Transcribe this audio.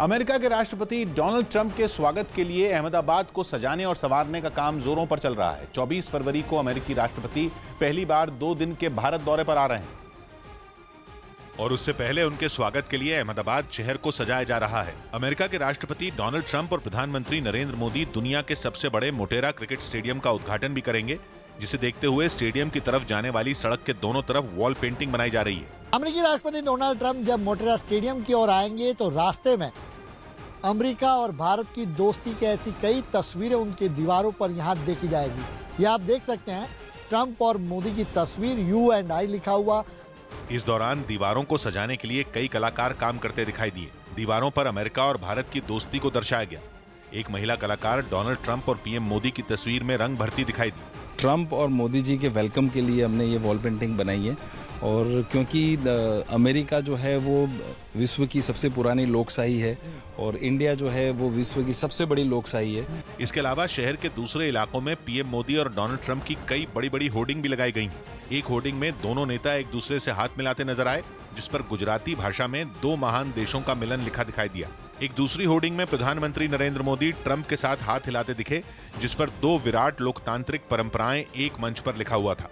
America के राष्ट्रपति Donald Trump के स्वागत के लिए अहमदाबाद को सजाने और संवारने का काम जोरों पर चल रहा है। 24 फरवरी को अमेरिकी राष्ट्रपति पहली बार दो दिन के भारत दौरे पर आ रहे हैं। और उससे पहले उनके स्वागत के लिए अहमदाबाद शहर को सजाया जा रहा है। अमेरिका के राष्ट्रपति डोनाल्ड ट्रंप और प्रधानमंत्री नरेंद्र मोदी दुनिया के सबसे बड़े मोटेरा क्रिकेट स्टेडियम का उद्घाटन भी करेंगे जिसे देखते हुए स्टेडियम की तरफ़ जाने वाली सड़क के दोनों तरफ़ वॉल पेंटिंग बनाई जा रही है। अमेरिकी राष्ट्रपति डोनाल्ड ट्रंप जब मोटेरा स्टेडियम की ओर आएँगे तो रास्ते में अमेरिका और भारत की दोस्ती की ऐसी कई तस्वीरें उनकी दीवारों पर यहाँ देखी जाएगी। ये आप देख सकते हैं, ट्रंप और मोदी की तस्वीर यू एंड आई लिखा हुआ। इस दौरान दीवारों को सजाने के लिए कई कलाकार काम करते दिखाई दिए। दीवारों पर अमेरिका और भारत की दोस्ती को दर्शाया गया। एक महिला कलाकार डोनाल्ड ट्रंप और पीएम मोदी की तस्वीर में रंग भरती दिखाई दी। ट्रंप और मोदी जी के वेलकम के लिए हमने ये वॉल पेंटिंग बनाई है। और क्योंकि अमेरिका जो है वो विश्व की सबसे पुरानी लोकशाही है और इंडिया जो है वो विश्व की सबसे बड़ी लोकशाही है। इसके अलावा शहर के दूसरे इलाकों में पीएम मोदी और डोनाल्ड ट्रंप की कई बड़ी बड़ी होर्डिंग भी लगाई गई। एक होर्डिंग में दोनों नेता एक दूसरे से हाथ मिलाते नज़र आए, जिस पर गुजराती भाषा में दो महान देशों का मिलन लिखा दिखाई दिया। एक दूसरी होर्डिंग में प्रधानमंत्री नरेंद्र मोदी ट्रंप के साथ हाथ हिलाते दिखे, जिस पर दो विराट लोकतांत्रिक परंपराएँ एक मंच पर लिखा हुआ था।